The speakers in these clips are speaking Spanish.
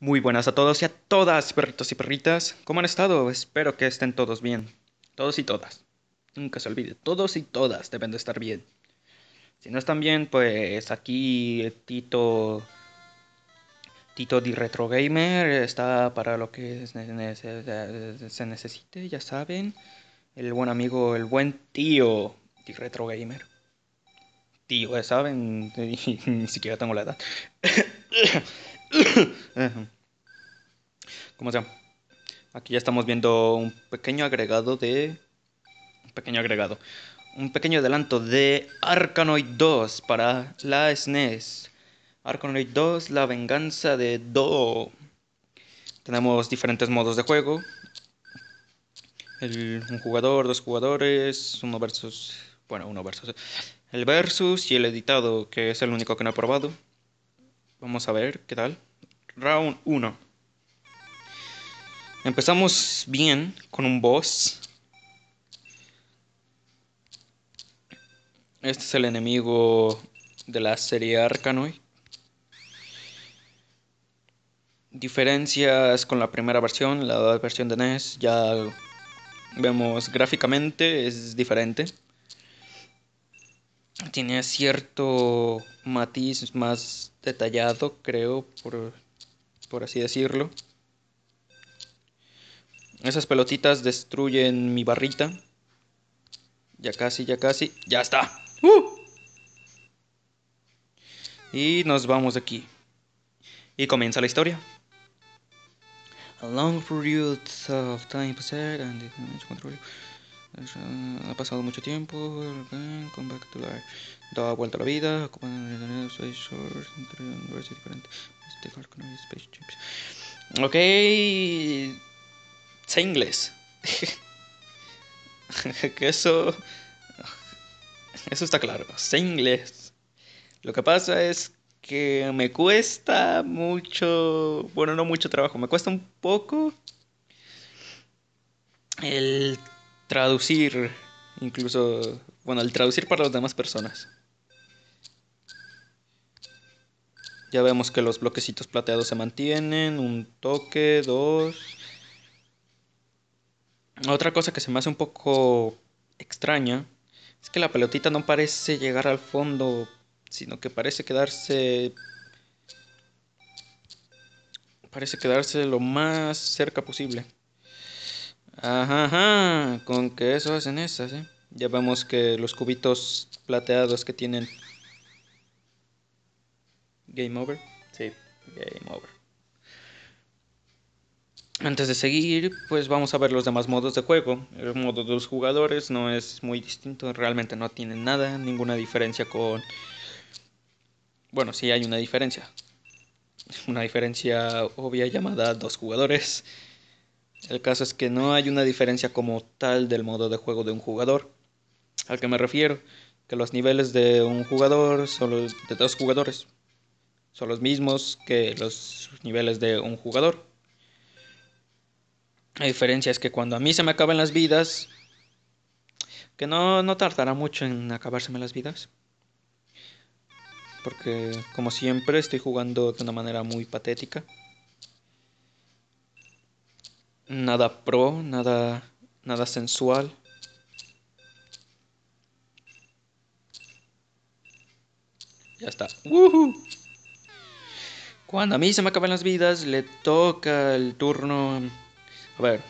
Muy buenas a todos y a todas, perritos y perritas. ¿Cómo han estado? Espero que estén todos bien. Todos y todas. Nunca se olvide, todos y todas deben de estar bien. Si no están bien, pues aquí Tito Tito di Retro Gamer está para lo que se necesite, ya saben. El buen amigo, el buen tío di Retro Gamer. Tío, ya saben, ni siquiera tengo la edad. Como sea, aquí ya estamos viendo un pequeño agregado de... Un pequeño agregado. Un pequeño adelanto de Arkanoid 2 para la SNES. Arkanoid 2, la venganza de Do. Tenemos diferentes modos de juego. Un jugador, dos jugadores, uno versus... Bueno, uno versus... El versus y el editado, que es el único que no he probado. Vamos a ver qué tal. Round 1. Empezamos bien con un boss. Este es el enemigo de la serie Arkanoid. Diferencias con la primera versión, la versión de NES, ya vemos gráficamente es diferente. Tiene cierto matiz más detallado, creo, por, por así decirlo. Esas pelotitas destruyen mi barrita. Ya casi, ya casi. ¡Ya está! ¡Uh! Y nos vamos de aquí. Y comienza la historia. A long period of time passed and ha pasado mucho tiempo. Come back to life. Da vuelta a la vida. Ok. Sé inglés. que eso. Eso está claro. Sé inglés. Lo que pasa es que me cuesta mucho. Bueno, no mucho trabajo. Me cuesta un poco. El traducir. Incluso. Bueno, el traducir para las demás personas. Ya vemos que los bloquecitos plateados se mantienen. Un toque, dos. Otra cosa que se me hace un poco extraña es que la pelotita no parece llegar al fondo, sino que parece quedarse parece quedarse lo más cerca posible. Ajá, ajá, con que eso hacen esas, ¿eh? Ya vemos que los cubitos plateados que tienen Game over. Sí, game over. Antes de seguir, pues vamos a ver los demás modos de juego. El modo de los jugadores no es muy distinto, realmente no tiene nada, ninguna diferencia con... Bueno, sí hay una diferencia. Una diferencia obvia llamada dos jugadores. El caso es que no hay una diferencia como tal del modo de juego de un jugador. Al que me refiero, que los niveles de un jugador son los de dos jugadores. Son los mismos que los niveles de un jugador. La diferencia es que cuando a mí se me acaban las vidas, que no, no tardará mucho en acabárseme las vidas. Porque como siempre estoy jugando de una manera muy patética. Nada pro, nada, nada sensual. Ya está. Cuando a mí se me acaban las vidas, le toca el turno a ver,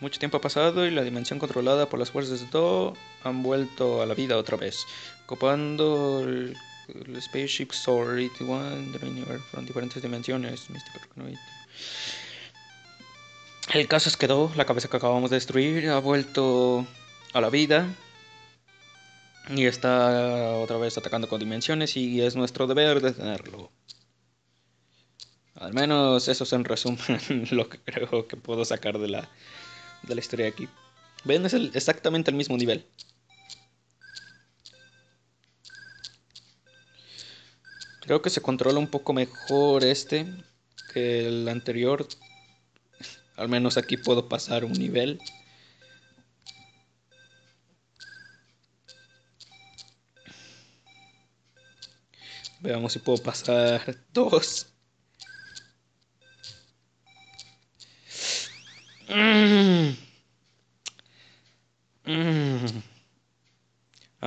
mucho tiempo ha pasado y la dimensión controlada por las fuerzas de todo han vuelto a la vida otra vez, ocupando el, Spaceship Sword 81 con diferentes dimensiones. El caso es que Do, la cabeza que acabamos de destruir, ha vuelto a la vida y está otra vez atacando con dimensiones y es nuestro deber detenerlo. Al menos eso es en resumen lo que creo que puedo sacar de la, de la historia aquí. Ven, es exactamente el mismo nivel. Creo que se controla un poco mejor este que el anterior. Al menos aquí puedo pasar un nivel. Veamos si puedo pasar dos.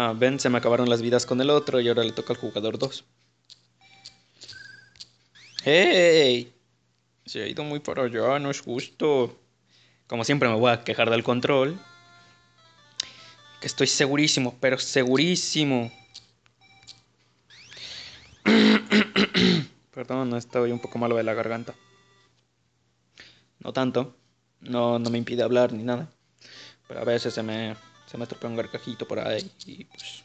Ah, ven, se me acabaron las vidas con el otro y ahora le toca al jugador 2. ¡Hey! Se ha ido muy para allá, no es justo. Como siempre me voy a quejar del control. Que estoy segurísimo, pero segurísimo. Perdón, estoy un poco malo de la garganta. No tanto. No, no me impide hablar ni nada. Pero a veces se me, se me estropea un gargajito por ahí y pues...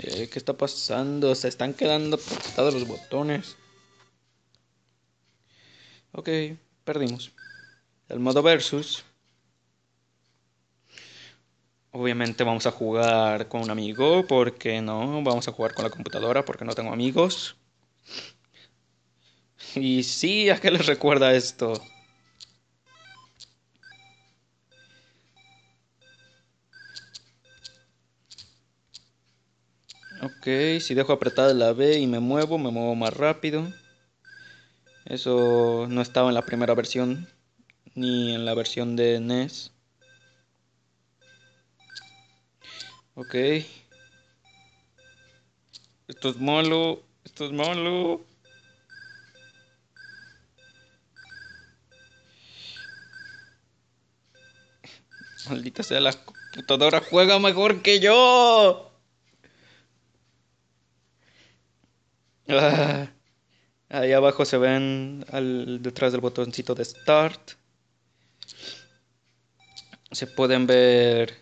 Eh, ¿Qué está pasando? Se están quedando apretados los botones. Ok, perdimos. El modo versus. Obviamente vamos a jugar con un amigo, porque no, vamos a jugar con la computadora porque no tengo amigos. Y sí, ¿a qué les recuerda esto? Ok, si dejo apretada la B y me muevo, me muevo más rápido. Eso no estaba en la primera versión, ni en la versión de NES. Ok. Esto es malo, esto es malo. Maldita sea la computadora, juega mejor que yo. Ah, ahí abajo se ven al, detrás del botoncito de Start. Se pueden ver...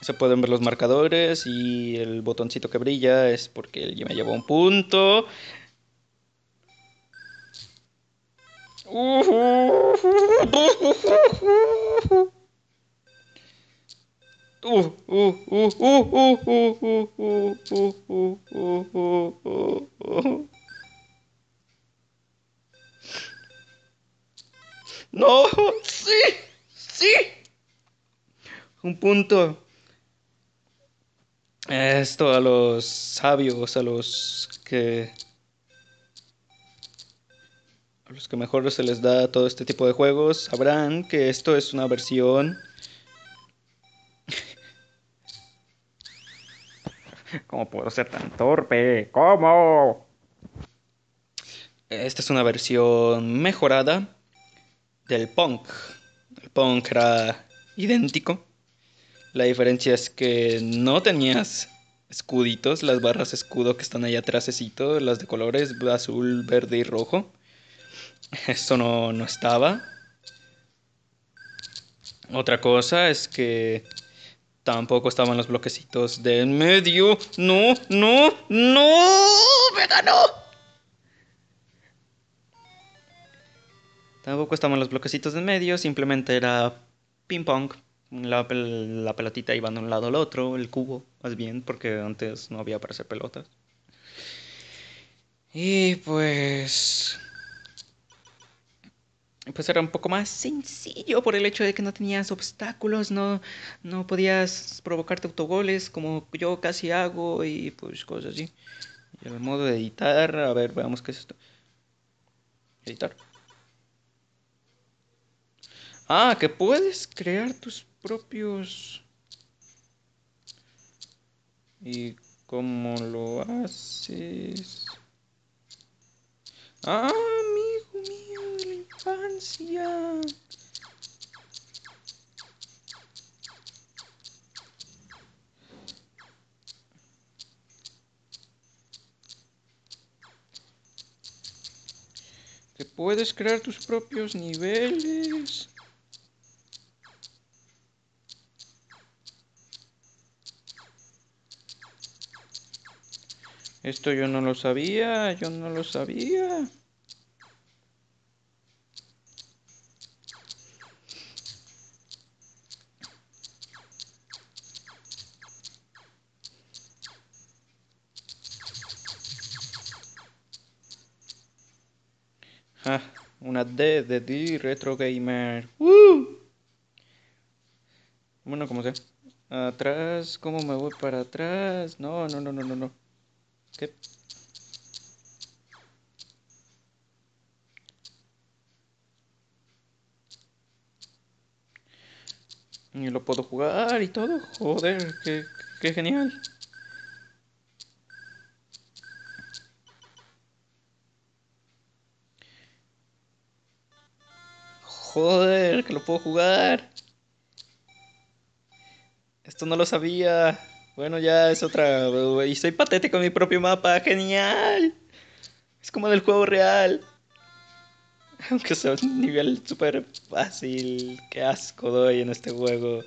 Se pueden ver los marcadores y el botoncito que brilla es porque él me llevó un punto. No, sí, sí. Un punto. Esto a los sabios, a los que a los que mejor se les da todo este tipo de juegos, sabrán que esto es una versión ¿Cómo puedo ser tan torpe? ¿Cómo? Esta es una versión mejorada del punk. El punk era idéntico. La diferencia es que no tenías escuditos, las barras escudo que están ahí atrás, las de colores azul, verde y rojo. Esto no, no estaba. Otra cosa es que Tampoco estaban los bloquecitos de en medio. No, no, no. Me ganó. Tampoco estaban los bloquecitos de en medio. Simplemente era ping pong. La, la pelotita iba de un lado al otro. El cubo, más bien, porque antes no había para hacer pelotas. Y pues pues era un poco más sencillo por el hecho de que no tenías obstáculos, no, no podías provocarte autogoles como yo casi hago y pues cosas así. Y el modo de editar, a ver, veamos qué es esto. Editar. Ah, que puedes crear tus propios... ¿Y cómo lo haces? Ah, amigo mío de la infancia. Puedes crear tus propios niveles. Esto yo no lo sabía, yo no lo sabía. Una D de D Retro Gamer. Bueno, como sea. Atrás, ¿cómo me voy para atrás? No, no, no, no, no, no. ¿Qué? Y lo puedo jugar y todo. Joder, qué, qué genial. Joder, que lo puedo jugar. Esto no lo sabía. Bueno, ya es otra. Y soy patético en mi propio mapa. Genial. Es como del juego real. Aunque sea un nivel súper fácil. Qué asco doy en este juego.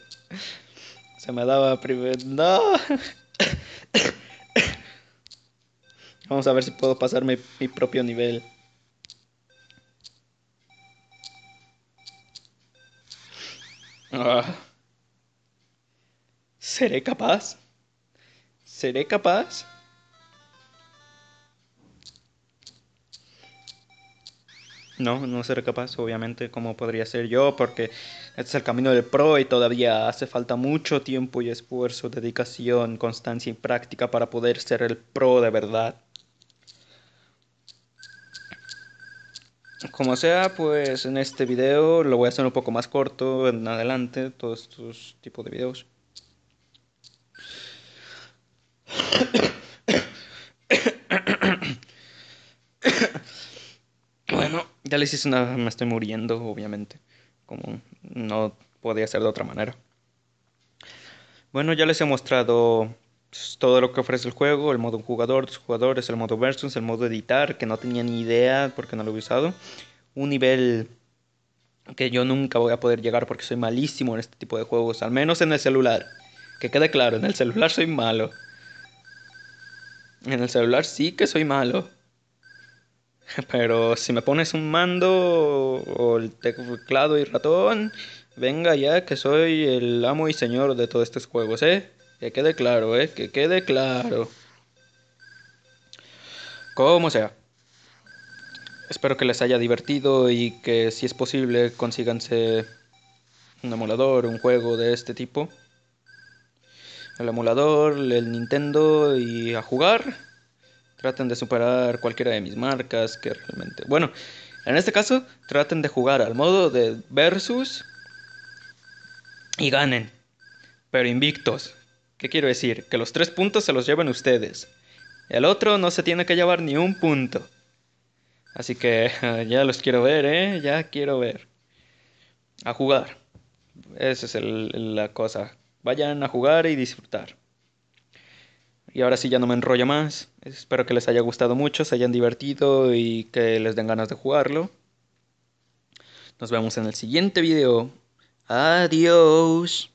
Se me daba primero. No. Vamos a ver si puedo pasarme mi propio nivel. Ah. ¿Seré capaz? ¿Seré capaz? No, no seré capaz, obviamente, como podría ser yo, porque este es el camino del pro y todavía hace falta mucho tiempo y esfuerzo, dedicación, constancia y práctica para poder ser el pro de verdad. Como sea, pues en este video lo voy a hacer un poco más corto en adelante, todos estos tipos de videos. Bueno, ya les hice una... Me estoy muriendo, obviamente. Como no podía ser de otra manera. Bueno, ya les he mostrado todo lo que ofrece el juego, el modo jugador, dos jugadores, el modo versus, el modo editar, que no tenía ni idea porque no lo he usado. Un nivel que yo nunca voy a poder llegar porque soy malísimo en este tipo de juegos, al menos en el celular. Que quede claro, en el celular soy malo. En el celular sí que soy malo. Pero si me pones un mando o el teclado y ratón, venga ya que soy el amo y señor de todos estos juegos, ¿eh? Que quede claro, ¿eh? Que quede claro. Como sea. Espero que les haya divertido y que si es posible consíganse un emulador, un juego de este tipo. El emulador, el Nintendo y a jugar. Traten de superar cualquiera de mis marcas que realmente... Bueno, en este caso, traten de jugar al modo de versus y ganen. Pero invictos. ¿Qué quiero decir? Que los tres puntos se los lleven ustedes. El otro no se tiene que llevar ni un punto. Así que ya los quiero ver, ¿eh? Ya quiero ver. A jugar. Esa es la cosa. Vayan a jugar y disfrutar. Y ahora sí ya no me enrollo más. Espero que les haya gustado mucho, se hayan divertido y que les den ganas de jugarlo. Nos vemos en el siguiente video. Adiós.